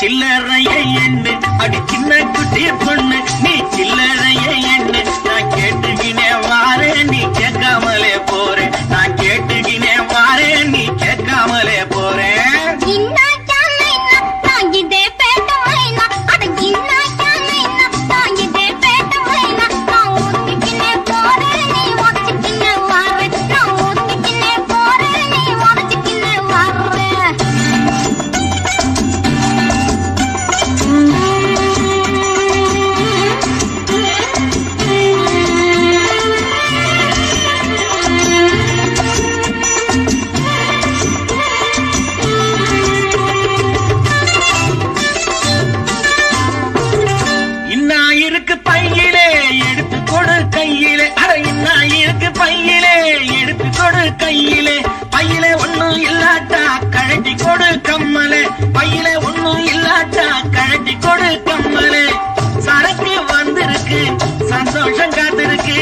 சில்லறைய எண்ணு. அடி சின்ன குட்டி பொண்ணு நீ சில்லறைய எண்ணு. நான் கேட்டுக்கினே வாரேன். பையில ஒண்ணும் இல்லாட்டா கழட்டி கொடு கம்மலே. பையில ஒண்ணும் இல்லாட்டா கழட்டி கொடு கம்மலே. சரக்கு வந்திருக்கு சந்தோஷம் காத்திருக்கு.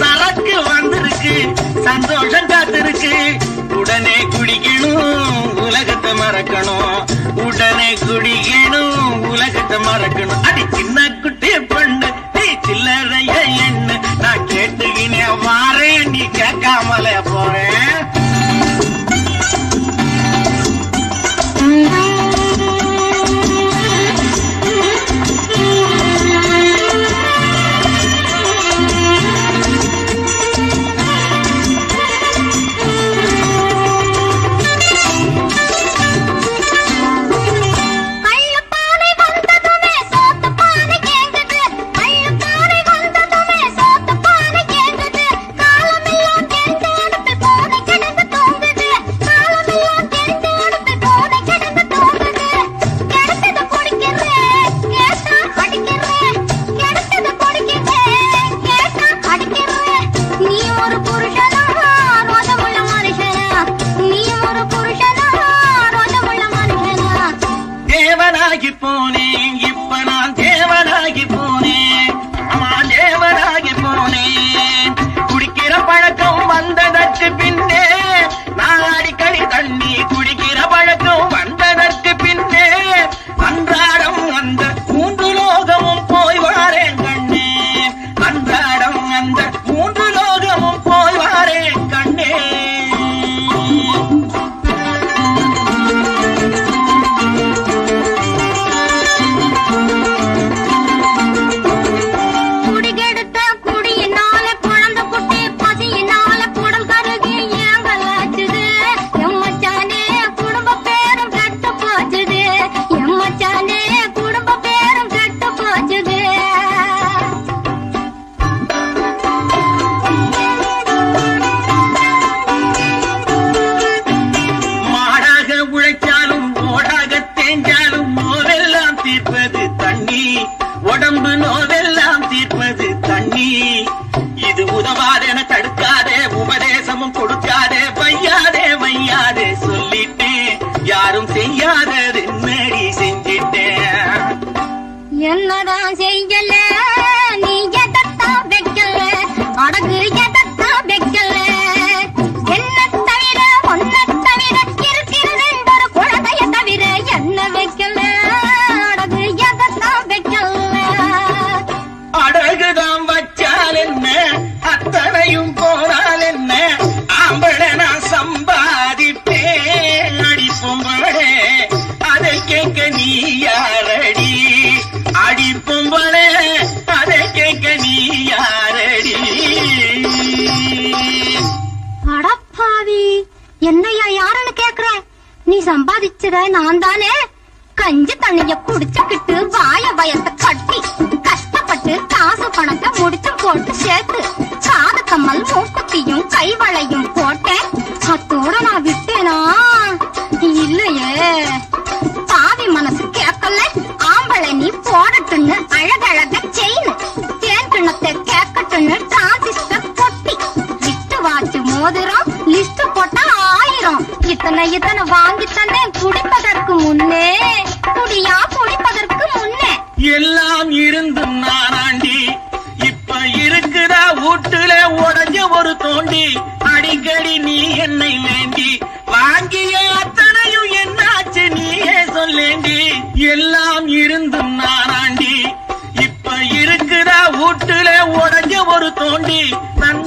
சரக்கு வந்திருக்கு சந்தோஷம் காத்திருக்கு. உடனே குடிக்கணும் உலகத்தை மறக்கணும். உடனே குடிக்கணும் உலகத்தை மறக்கணும். அடி சின்ன என்னதான் செய்யல அடப்பாவி என்னையா யாருன்னு கேக்குற? நீ சம்பாதிச்சத நான் தானே? கஞ்சி தண்ணிய குடிச்சுக்கிட்டு வாய பயத்தை கட்டி கஷ்டப்பட்டு காசு பணத்தை முடிச்சு போட்டு சேர்த்து காது கம்மல் மூக்குத்தியும் கைவளையும் போட்டேன். அத்தோட நான் விட்டேனா? முன்னே முடியா குடிப்பதற்கு முன்னே. எல்லாம் இருந்தும் நானாண்டி இப்ப இருக்குதா வீட்டுல உடஞ்ச ஒரு தோண்டி அடிக்கடி நீ என்னை வேண்டி வாங்கிய அத்தனையும் என்னாச்சு நீயே சொல்லேண்டி. எல்லாம் இருந்தும் நானாண்டி இப்ப இருக்குதா வீட்டுல உடஞ்ச ஒரு தோண்டி நன்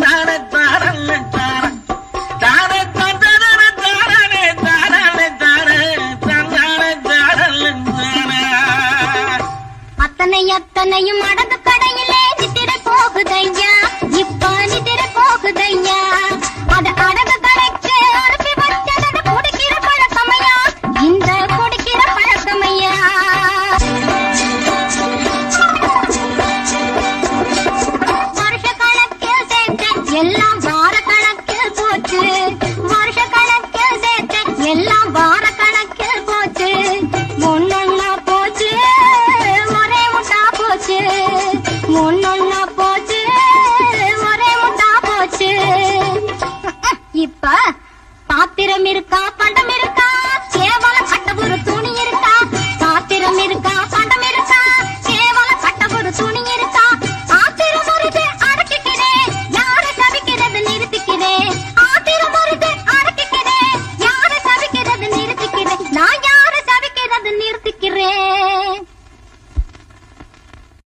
பாத்திரம் இருக்கா பண்டம் இருக்கா?